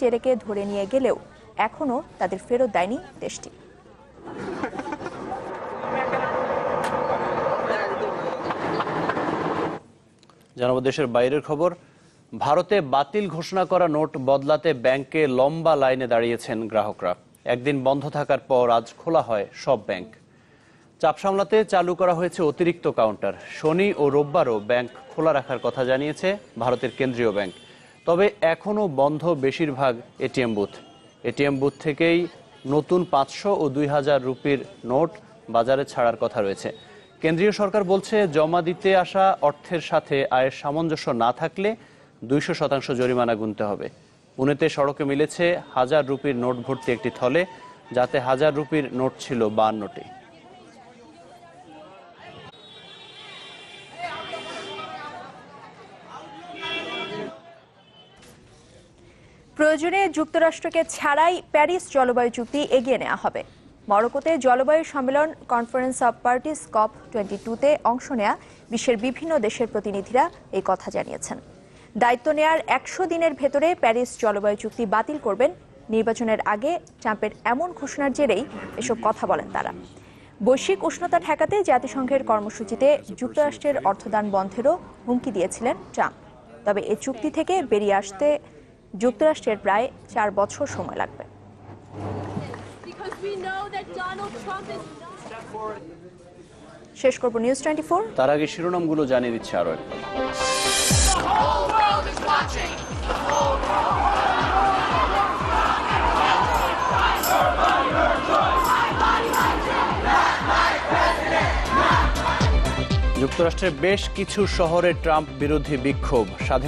চেরেকে ধরে নিয়ে গেলেও এখনও তাদের ফেরত দেয়নি দেশটি। জানাব দেশের বাইরের খবর। ভারতে বাতিল ঘোষণা করা নোট বদলাতে ব্যাংকে লম্বা লাইনে দাঁড়িয়েছেন গ্রাহকরা। একদিন বন্ধ থাকার পর আজ খোলা হয় সব ব্যাংক। চাপ সামলাতে চালু করা হয়েছে অতিরিক্ত কাউন্টার। শনি ও রোববারও ব্যাংক খোলা রাখার কথা জানিয়েছে ভারতের কেন্দ্রীয় ব্যাংক। তবে এখনও বন্ধ বেশিরভাগ এটিএম বুথ। এটিএম বুথ থেকেই নতুন পাঁচশো ও দুই হাজার রুপির নোট বাজারে ছাড়ার কথা রয়েছে। কেন্দ্রীয় সরকার বলছে, জমা দিতে আসা অর্থের সাথে আয়ের সামঞ্জস্য না থাকলে দুইশো শতাংশ জরিমানা গুনতে হবে। পুনেতে সড়কে মিলেছে হাজার রুপির নোট ভর্তি একটি থলে, যাতে হাজার রুপির নোট ছিল বান্নটি। প্রয়োজনে যুক্তরাষ্ট্রকে ছাড়াই প্যারিস জলবায়ু চুক্তি এগিয়ে নেওয়া হবে। মরক্কোতে জলবায়ু সম্মেলন conference of parties COP twenty টুতে অংশ নেয়া বিশ্বের বিভিন্ন দেশের প্রতিনিধিরা এই কথা জানিয়েছেন। দায়িত্ব নেয়ার একশো দিনের ভেতরে প্যারিস জলবায়ু চুক্তি বাতিল করবেন। নির্বাচনের আগে ট্রাম্পের এমন ঘোষণার জেরেই এসব কথা বলেন তারা। বৈশ্বিক উষ্ণতা ঠেকাতে জাতিসংঘের কর্মসূচিতে যুক্তরাষ্ট্রের অর্থদান বন্ধেরও হুমকি দিয়েছিলেন ট্রাম্প। তবে এ চুক্তি থেকে বেরিয়ে আসতে যুক্তরাষ্ট্রের প্রায় চার বছর সময় লাগবে. শেষ করব নিউজ টোয়েন্টি ফোর তার আগে শিরোনামগুলো জানিয়ে দিচ্ছে আরও যুক্তরাষ্ট্রের বেশ কিছু শহরে ট্রাম্প বিরোধী বিক্ষোভ। স্বাধীন